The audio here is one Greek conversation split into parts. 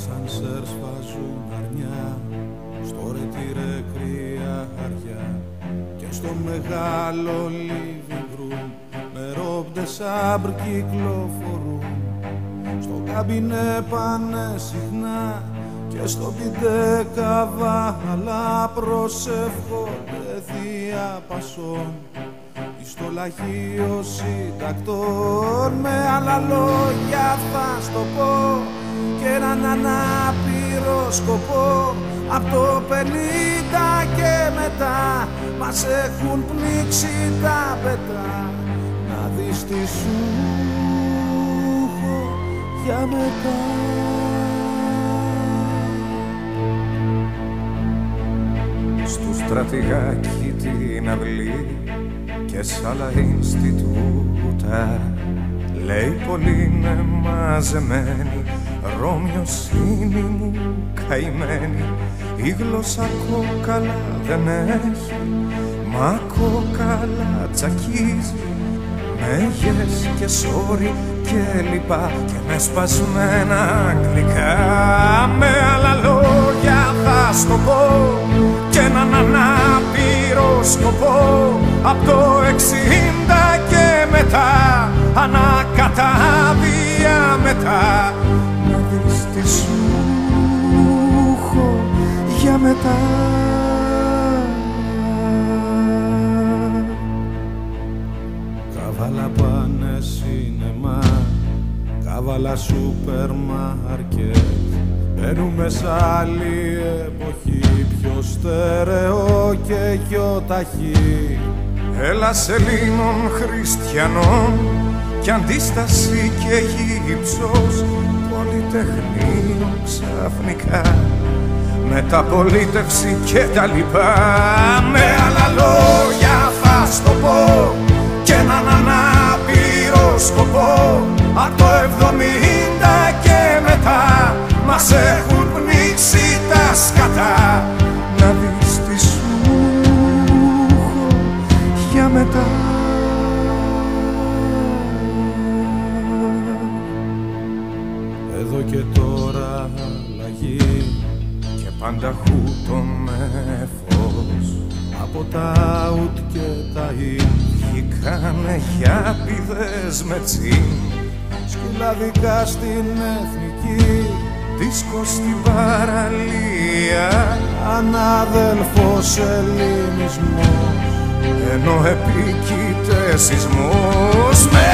ασανσέρ σφάζουν αρνιά στο ρετήρε κρύα χαριά και στο μεγάλο living room με ρόμπτε σάμπρ κυκλοφορούν. Στο καμπινέ πάνε συχνά και στο πιντε καβάλα προσεύχονται θεία πασών. Στο λαχείο συντακτών με άλλα λόγια θα στο πω και έναν ανάπηρο σκοπό. Από το πενήντα και μετά μας έχουν πνίξει τα πετά να δεις τι σου έχω για μετά. Στου στρατηγάκι την αυλή και σ' άλλα Ινστιτούτα. Λέει πολύ είναι μαζεμένη Ρώμιος είναι μου καημένη. Η γλώσσα κόκαλα δεν έχει Μα κόκαλα τσακίζει. Με yes και sorry και λοιπά και με σπασμένα αγγλικά. Με άλλα λόγια θα στο πω και έναν ανάπηρο σκοπό. Από το εξήντα και Καβάλα πάνε σινεμά Καβάλα σούπερ μάρκετ. Μπαίνουμε σ' άλλη εποχή Πιο στερεό και πιο ταχύ. Έλα Ελλήνων χριστιανών κι αντίσταση και γύψος. Πολυτεχνείο ξαφνικά μεταπολίτευση και τα λοιπά. Με άλλα λόγια θα στο πω και έναν ανάπηρο σκοπό. Από το 70 και μετά μας έχουν πνίξει τα σκατά και πάντα χούτο με φως Από τα ουτ και τα ιν Βγήκανε για πηδές με τσιν. Σκυλαδικά στην εθνική Δίσκο στην παραλία. Ανάδελφος ελληνισμός Ενώ επίκειται σεισμός. Με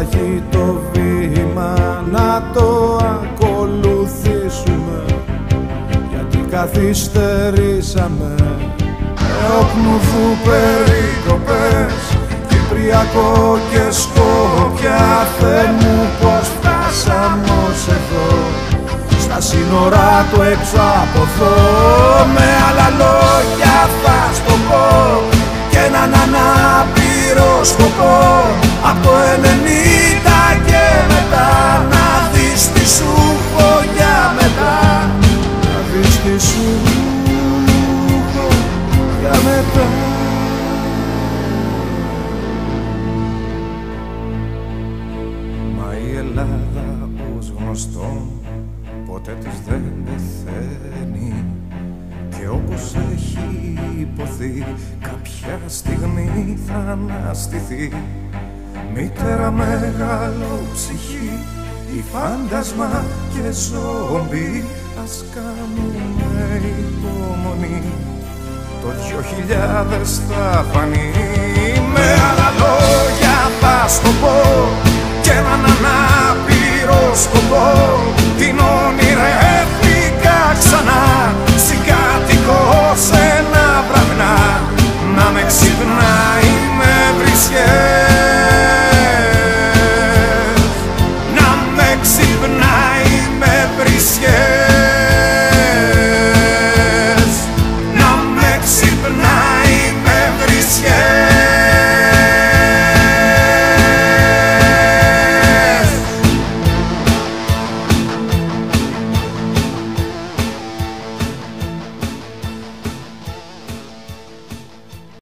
Εμπρός ταχύ το βήμα Να το ακολουθήσουμε. Γιατί καθυστερήσαμε. Εόπνουδου περικοπές Κυπριακό και Σκόπια Θεέ μου πως φτάσαμε ως εδώ. Στα σύνορα του έξω από εδώ Με άλλα λόγια θα στο πω Και έναν ανάπηρο σκοπό Από το 90 και μετά Να δεις τι σου έχω για μετά. Να δεις τι σου έχω για μετά. Μα η Ελλάδα ως γνωστόν ποτέ της δεν πεθαίνει. Και όπως έχει υποθεί κάποια στιγμή θα αναστηθεί μητέρα μεγάλο ψυχή η φάντασμα και ζόμπι ας κάνουμε υπομονή. Το δυο χιλιάδες θα φανεί. Άλλα λόγια θα στο πω και έναν ανάπηρο σκοπό. την